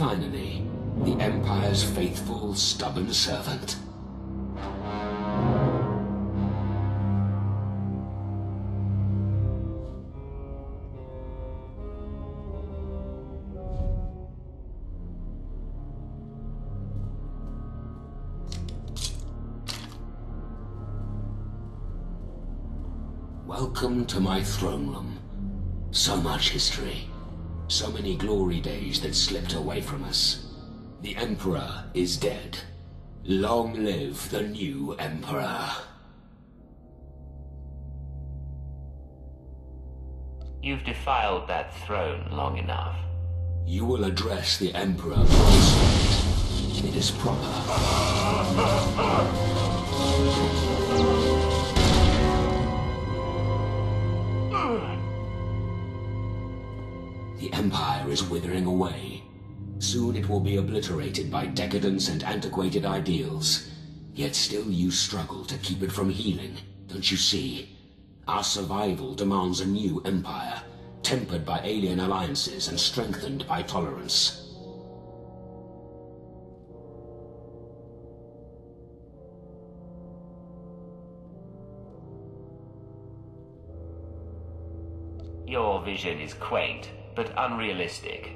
Finally, the Empire's faithful, stubborn servant. Welcome to my throne room. So much history. So many glory days that slipped away from us. The Emperor is dead. Long live the new Emperor. You've defiled that throne long enough. You will address the Emperor. It is proper. Empire is withering away. Soon it will be obliterated by decadence and antiquated ideals. Yet still you struggle to keep it from healing, don't you see? Our survival demands a new empire, tempered by alien alliances and strengthened by tolerance. Your vision is quaint, but unrealistic.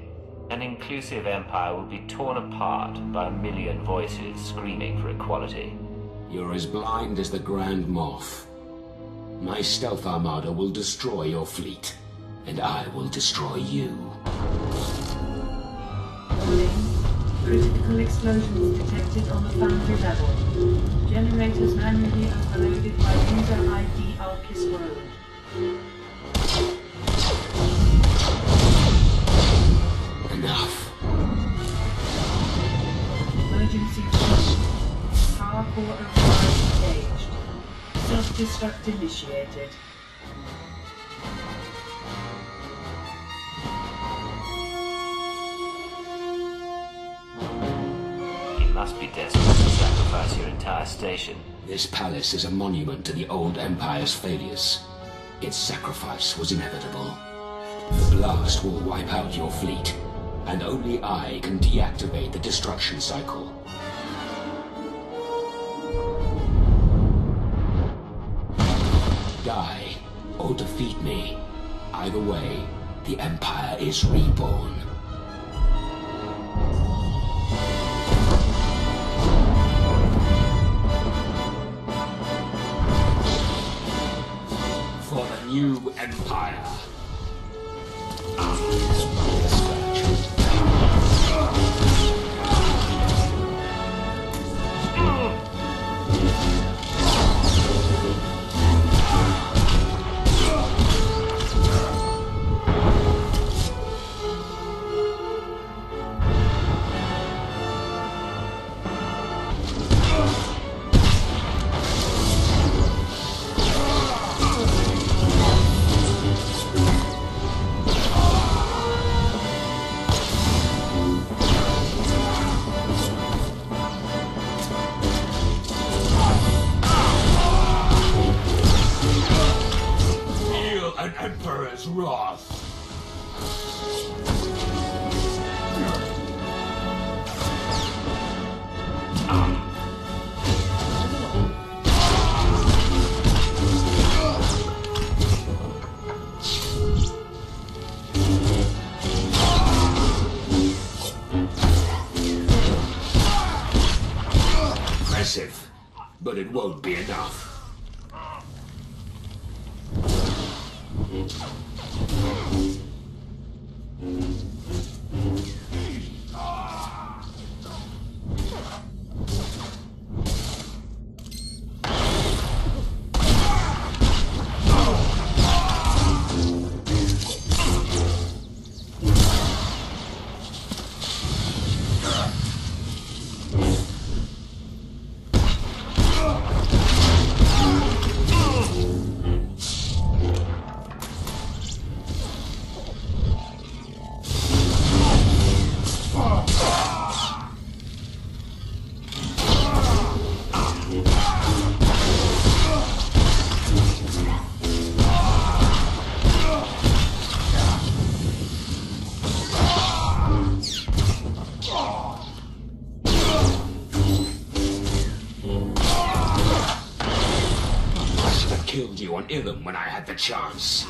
An inclusive empire will be torn apart by a million voices screaming for equality. You're as blind as the Grand Moff. My stealth armada will destroy your fleet, and I will destroy you. Warning. Critical explosions detected on the foundry level. Generators manually overloaded by user ID Self-destruct initiated. You must be desperate to sacrifice your entire station. This palace is a monument to the old Empire's failures. Its sacrifice was inevitable. The blast will wipe out your fleet, and only I can deactivate the destruction cycle. Either way, the Empire is reborn. For the new Empire. Emperor's wrath. Impressive, but it won't be enough. Hear them when I had the chance.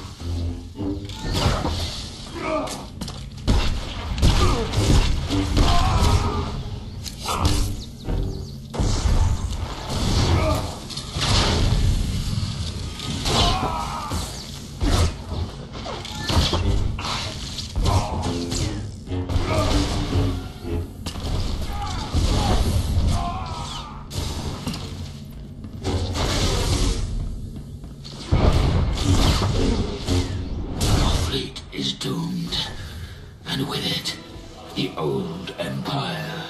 Fleet is doomed. And with it, the old empire.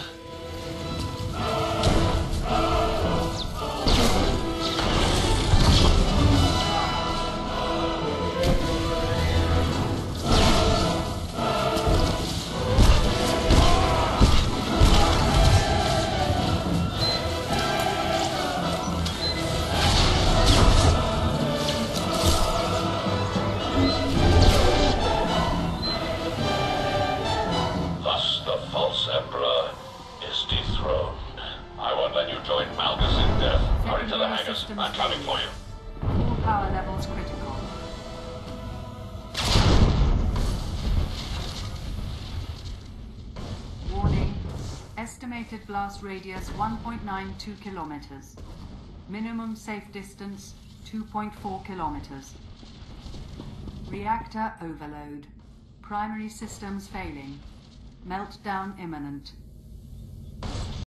I'm coming for you. All power levels critical. Warning. Estimated blast radius 1.92 kilometers. Minimum safe distance 2.4 kilometers. Reactor overload. Primary systems failing. Meltdown imminent.